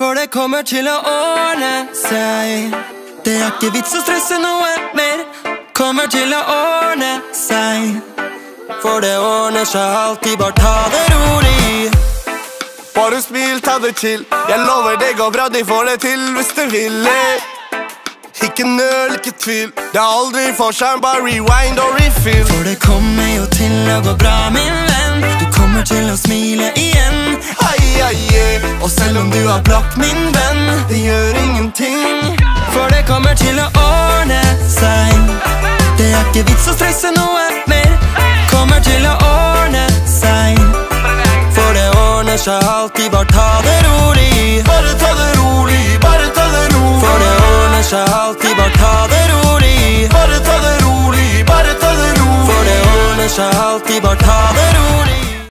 For det kommer til å ordne seg. Det er ikke vits å stresse noe mer. Kommer til å ordne seg. For det ordner seg alltid, bare ta det rolig. Bare smil, ta det chill. Jeg lover det går bra, de får det til hvis de vil. Ikke nøl, ikke tvil. Det er aldri for seint, bare rewind og refill. For det kommer jo til å gå bra, min venn. Du kommer til å smile igjen. Og selv om du har blokk, min venn, Det gjør ingenting. for det kommer til å ordne seg. Det er ikke vits å stresse noe mer. Kommer til å ordne seg. For det ordner seg alltid, bare ta det rolig. Bare ta det rolig, bare ta det rolig. For det ordner seg alltid, bare ta det rolig. Bare ta det rolig, bare ta det rolig. For det ordner seg alltid, bare ta det rolig.